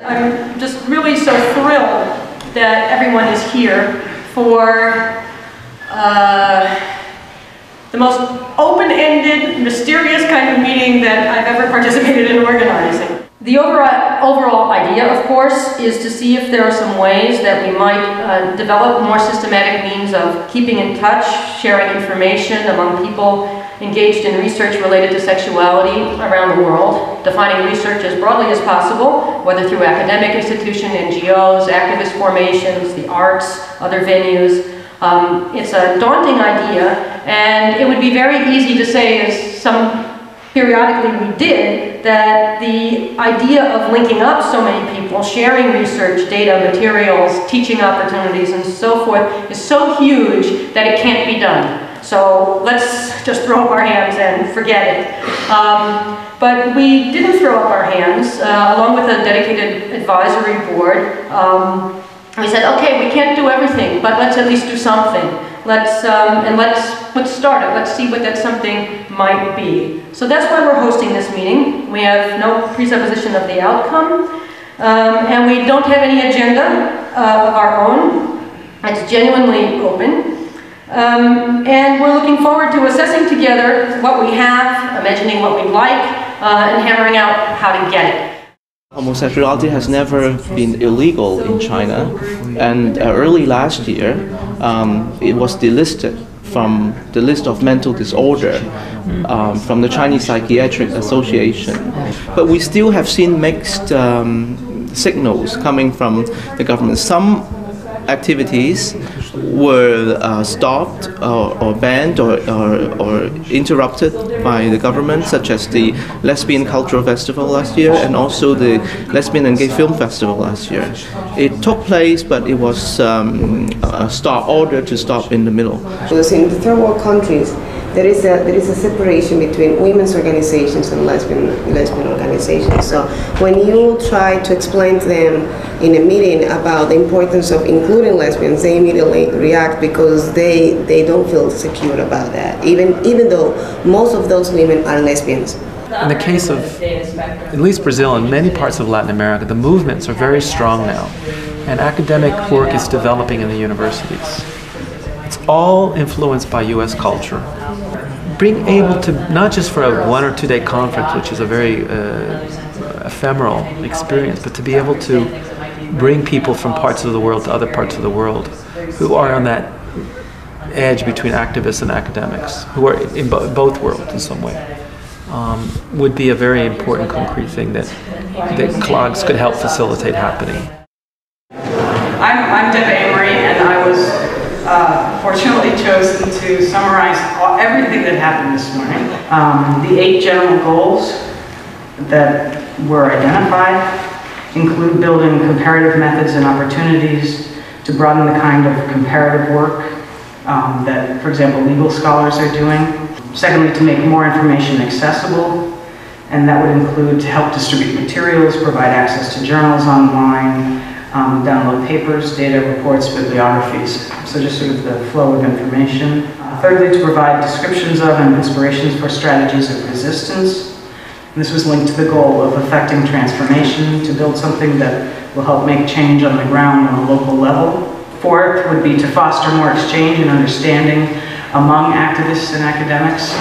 I'm just really so thrilled that everyone is here for uh, the most open-ended, mysterious kind of meeting that I've ever participated in organizing. The overall, overall idea, of course, is to see if there are some ways that we might uh, develop more systematic means of keeping in touch, sharing information among people engaged in research related to sexuality around the world, defining research as broadly as possible, whether through academic institutions, NGOs, activist formations, the arts, other venues, um, it's a daunting idea, and it would be very easy to say, as some periodically we did, that the idea of linking up so many people, sharing research, data, materials, teaching opportunities, and so forth is so huge that it can't be done. So let's just throw up our hands and forget it. Um, but we didn't throw up our hands, uh, along with a dedicated advisory board. Um, we said, okay, we can't do everything, but let's at least do something. Let's, um, and let's, let's start it. Let's see what that something might be. So that's why we're hosting this meeting. We have no presupposition of the outcome, um, and we don't have any agenda uh, of our own. It's genuinely open. Um, and we're looking forward to assessing together what we have, imagining what we'd like, uh, and hammering out how to get it. Homosexuality has never been illegal in China, and uh, early last year um, it was delisted from the list of mental disorder um, from the Chinese Psychiatric Association. But we still have seen mixed um, signals coming from the government. Some activities were uh, stopped or, or banned or, or, or, interrupted by the government, such as the Lesbian Cultural Festival last year and also the Lesbian and Gay Film Festival last year. It took place, but it was um, a stop, order to stop in the middle. Because in the third world countries, there is a there is a separation between women's organizations and lesbian lesbian organizations. So when you try to explain to them in a meeting about the importance of including lesbians, they immediately react because they they don't feel secure about that. Even even though most of those women are lesbians. In the case of at least Brazil and many parts of Latin America, the movements are very strong now, and academic work is developing in the universities. It's all influenced by U.S. culture being able to not just for a one or two day conference, which is a very uh, ephemeral experience, but to be able to bring people from parts of the world to other parts of the world who are on that edge between activists and academics, who are in bo- both worlds in some way, um, would be a very important concrete thing that that CLAGS could help facilitate happening. I'm, I'm Deb Amory, and I was uh, fortunately chosen to summarize all, everything that happened this morning. Um, the eight general goals that were identified include building comparative methods and opportunities to broaden the kind of comparative work um, that, for example, legal scholars are doing. Secondly, to make more information accessible, and that would include to help distribute materials, provide access to journals online, um, download papers, data, reports, bibliographies. So just sort of the flow of information. Uh, thirdly, to provide descriptions of and inspirations for strategies of resistance. And this was linked to the goal of effecting transformation to build something that will help make change on the ground on a local level. Fourth would be to foster more exchange and understanding among activists and academics.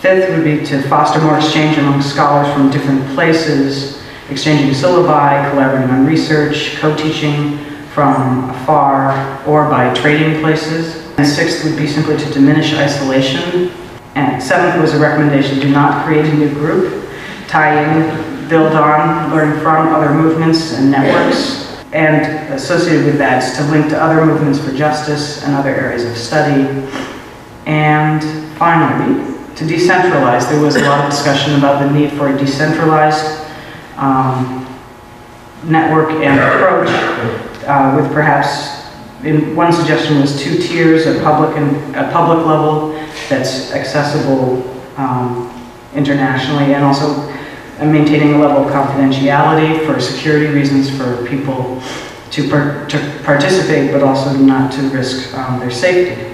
Fifth would be to foster more exchange among scholars from different places exchanging syllabi, collaborating on research, co-teaching from afar, or by trading places. And sixth would be simply to diminish isolation. And seventh was a recommendation, do not create a new group, tie in, build on, learn from other movements and networks. And associated with that is to link to other movements for justice and other areas of study. And finally, to decentralize. There was a lot of discussion about the need for a decentralized um, network and approach uh, with perhaps, in, one suggestion was two tiers, a public and a public level that's accessible um, internationally and also uh, maintaining a level of confidentiality for security reasons for people to, to participate but also not to risk um, their safety.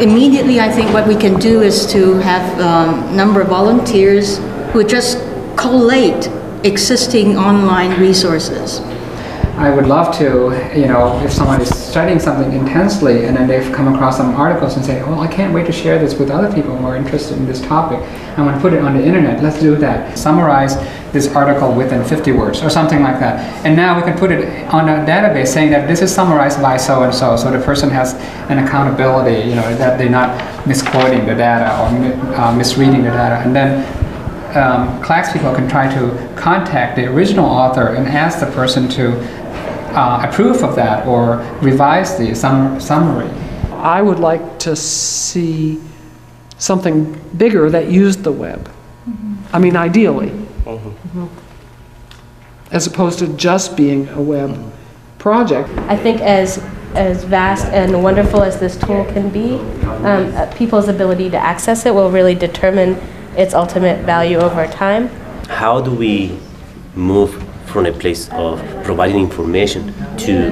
Immediately, I think what we can do is to have a um, number of volunteers who are just collate existing online resources. I would love to, you know, if someone is studying something intensely and then they've come across some articles and say, well, I can't wait to share this with other people who are interested in this topic. I want to put it on the internet. Let's do that. Summarize this article within 50 words or something like that. And now we can put it on a database saying that this is summarized by so and so, so the person has an accountability, you know, that they're not misquoting the data or uh, misreading the data. And then um, CLAGS people can try to contact the original author and ask the person to uh, approve of that or revise the sum summary. I would like to see something bigger that used the web. I mean, ideally. As opposed to just being a web project. I think as as vast and wonderful as this tool can be, um, uh, people's ability to access it will really determine its ultimate value over time. How do we move from a place of providing information to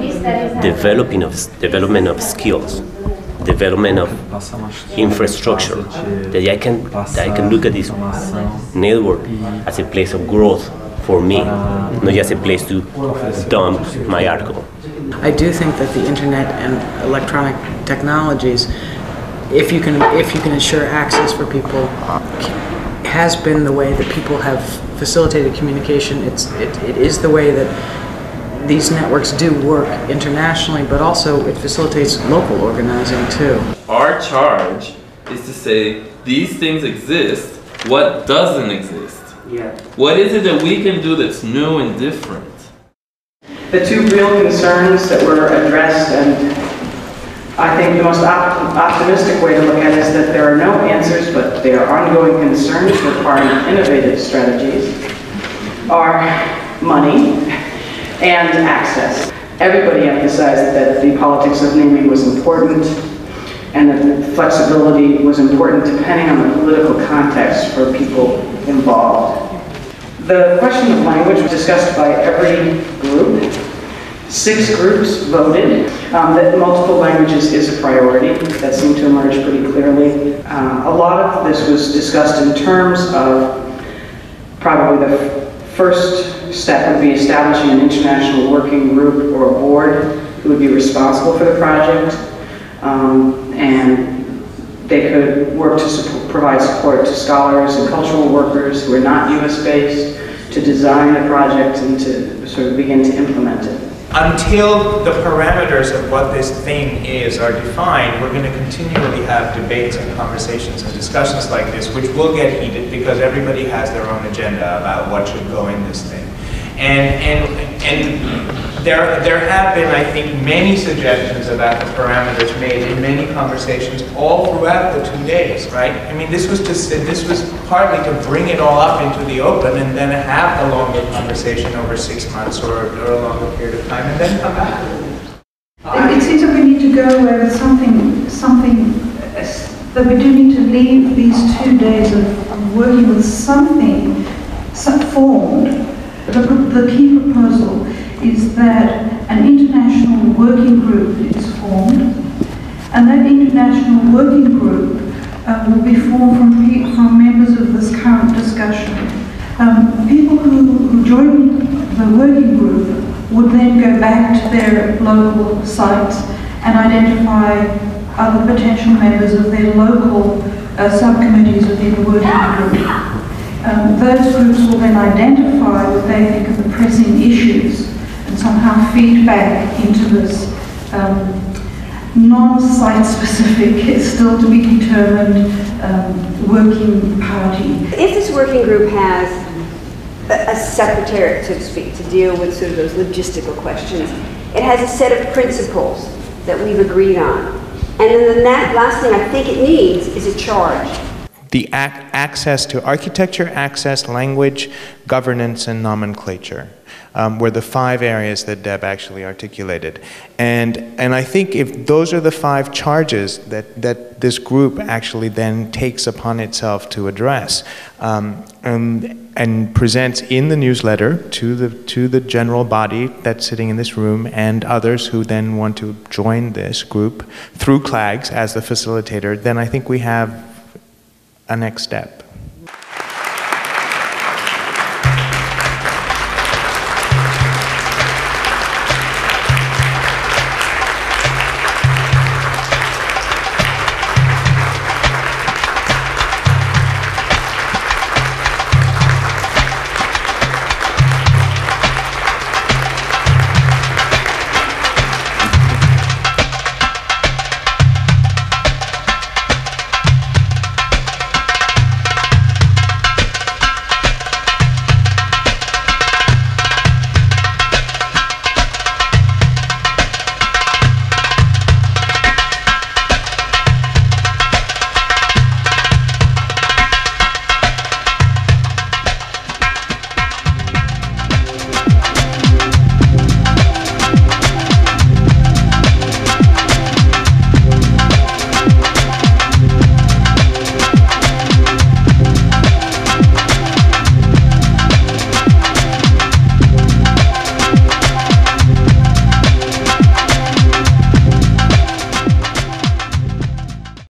developing of development of skills, development of infrastructure. That I can that I can look at this network as a place of growth for me, not just a place to dump my article. I do think that the internet and electronic technologies, if you can if you can ensure access for people, has been the way that people have facilitated communication. It's, it, it is the way that these networks do work internationally, but also it facilitates local organizing too. Our charge is to say these things exist, what doesn't exist? Yeah. What is it that we can do that's new and different? The two real concerns that were addressed and I think the most op optimistic way to look at it is that there are no answers, but there are ongoing concerns requiring innovative strategies, are money and access. Everybody emphasized that the politics of naming was important and that flexibility was important depending on the political context for people involved. The question of language was discussed by every group Six groups voted um, that multiple languages is a priority. That seemed to emerge pretty clearly. Uh, a lot of this was discussed in terms of probably the first step would be establishing an international working group or a board who would be responsible for the project. Um, and they could work to provide support to scholars and cultural workers who are not US based to design the project and to sort of begin to implement it until the parameters of what this thing is are defined, we're going to continually have debates and conversations and discussions like this, which will get heated because everybody has their own agenda about what should go in this thing. And, and, and there, there have been, I think, many suggestions about the parameters made in many conversations all throughout the two days, right? I mean, this was just, this was partly to bring it all up into the open and then have a longer conversation over six months or, or a longer period of time and then come back. It, seems that we need to go with something, something uh, that we do need to leave these two days of, of working with something formed the, the key proposal is that an international working group is formed, and that international working group uh, will be formed from, from members of this current discussion. Um, people who, who join the working group would then go back to their local sites and identify other potential members of their local uh, subcommittees within the working group. Um, those groups will then identify what they think are the pressing issues and somehow feed back into this um, non-site specific, still to be determined um, working party. If this working group has a, a secretariat, so to speak, to deal with sort of those logistical questions, it has a set of principles that we've agreed on. And then the last thing I think it needs is a charge the ac access to architecture, access, language, governance, and nomenclature um, were the five areas that Deb actually articulated. And, and I think if those are the five charges that, that this group actually then takes upon itself to address um, and, and presents in the newsletter to the, to the general body that's sitting in this room and others who then want to join this group through CLAGS as the facilitator, then I think we have a next step.